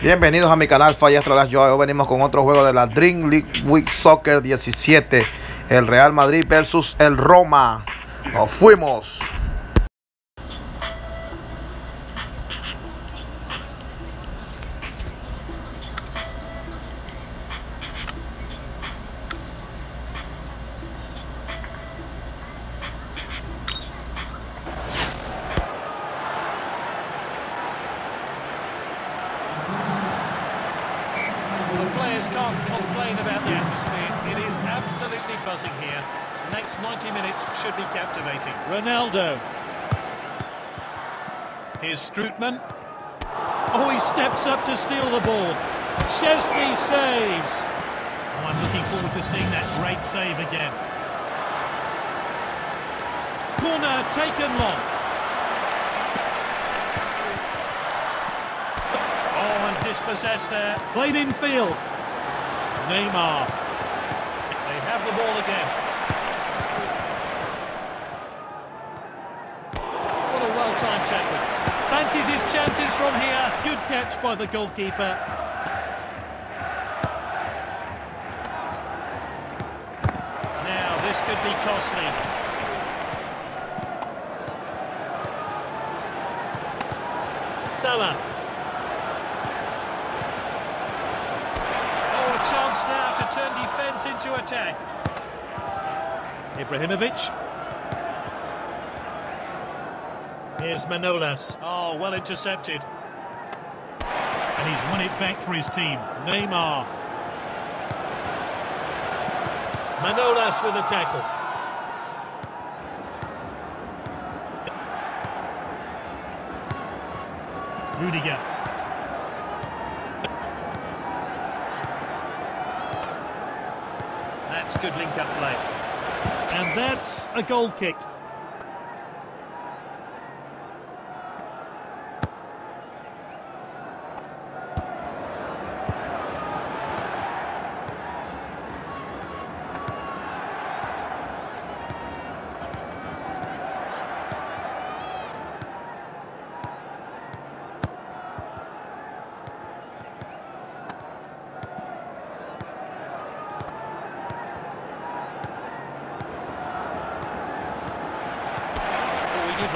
Bienvenidos a mi canal Fallas Yo hoy venimos con otro juego de la Dream League Week Soccer 17. El Real Madrid versus el Roma. Nos fuimos. Complain about the atmosphere. It is absolutely buzzing here. The next 90 minutes should be captivating. Ronaldo. Here's Strootman. Oh, he steps up to steal the ball. Szczesny saves. Oh, I'm looking forward to seeing that great save again. Corner taken long. Oh, and dispossessed there. Played in field. Neymar. They have the ball again. What a well-timed tackle. Fancies his chances from here. Good catch by the goalkeeper. Now, this could be costly. Salah. Turn defence into attack. Ibrahimovic. Here's Manolas. Oh, well intercepted. And he's won it back for his team. Neymar. Manolas with a tackle. Rudiger. Good link-up play. And that's a goal kick.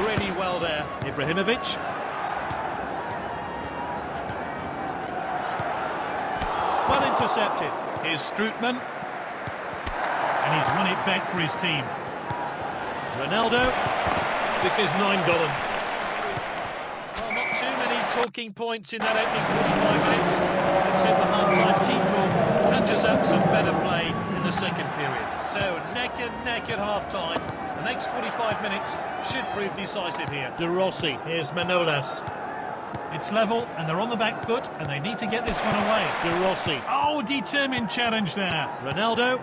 Really well there. Ibrahimovic. Well intercepted. Here's Strootman. And he's won it back for his team. Ronaldo. This is Nainggolan. Well, not too many talking points in that opening 45 minutes. Until the half-time team talk conjures up some better play the second period. So, neck and neck at half-time. The next 45 minutes should prove decisive here. De Rossi. Here's Manolas. It's level, and they're on the back foot, and they need to get this one away. De Rossi. Oh, determined challenge there. Ronaldo.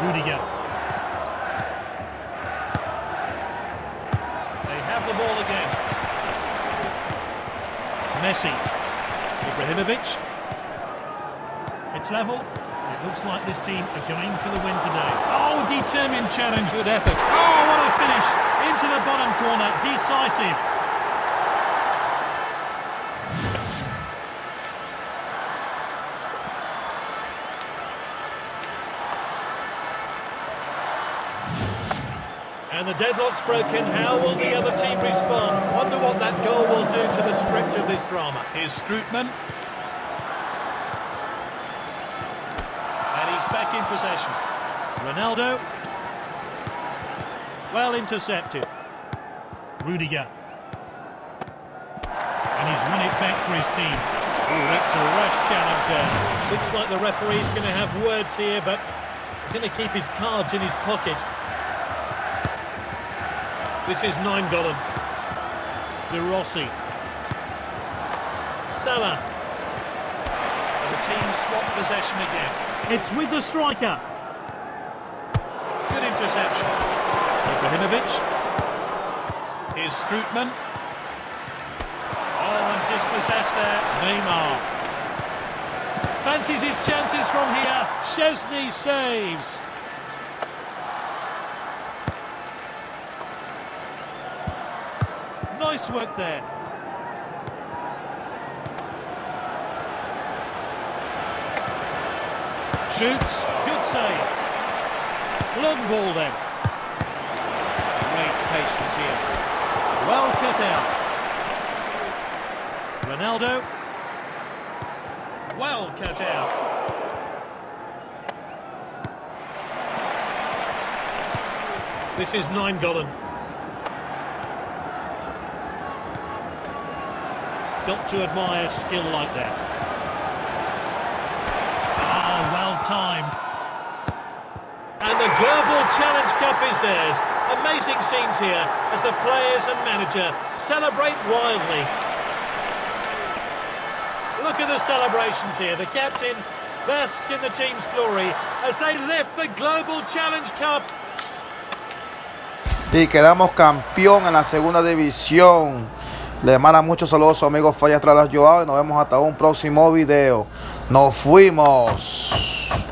Rudiger. They have the ball again. Messi. Ibrahimovic. It's level. It looks like this team are going for the win today. Oh, determined challenge. Good effort. Oh, what a finish. Into the bottom corner. Decisive. And the deadlock's broken. How will the other team respond? Wonder what that goal will do to the script of this drama. Here's Strootman. Back in possession. Ronaldo. Well intercepted. Rudiger. And he's won it back for his team. Oh, that's a rash challenge there. Looks like the referee's going to have words here, but he's going to keep his cards in his pocket. This is Nainggolan. De Rossi. Salah. And the team swap possession again. It's with the striker. Good interception. Ibrahimovic. Here's Strootman. Oh, and dispossessed there. Neymar. Fancies his chances from here. Szczesny saves. Nice work there. Shoots. Good save. Long ball then. Great patience here. Well cut out. Ronaldo. Well cut out. This is Nainggolan. Got to admire skill like that. The Global Challenge Cup is theirs. Amazing scenes here as the players and manager celebrate wildly. Look at the celebrations here. The captain basks in the team's glory as they lift the Global Challenge Cup Y quedamos campeón en la segunda división. Le manda muchos saludos a su amigo nos vemos hasta un próximo video. Nos fuimos.